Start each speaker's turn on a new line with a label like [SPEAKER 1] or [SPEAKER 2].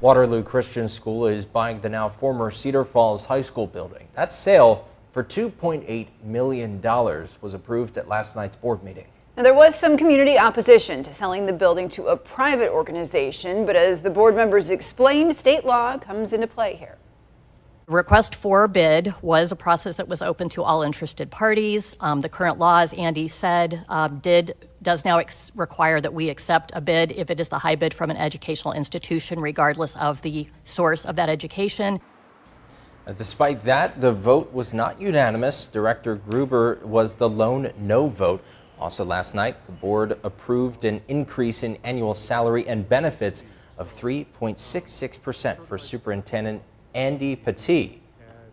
[SPEAKER 1] Waterloo Christian School is buying the now former Cedar Falls High School building. That sale for $2.8 million was approved at last night's board meeting.
[SPEAKER 2] Now, there was some community opposition to selling the building to a private organization, but as the board members explained, state law comes into play here.
[SPEAKER 3] Request for bid was a process that was open to all interested parties. Um, the current law, as Andy said, uh, did does now require that we accept a bid if it is the high bid from an educational institution, regardless of the source of that education.
[SPEAKER 1] Uh, Despite that, the vote was not unanimous. Director Gruber was the lone no vote. Also last night, the board approved an increase in annual salary and benefits of 3.66% for Superintendent Andy Pattee.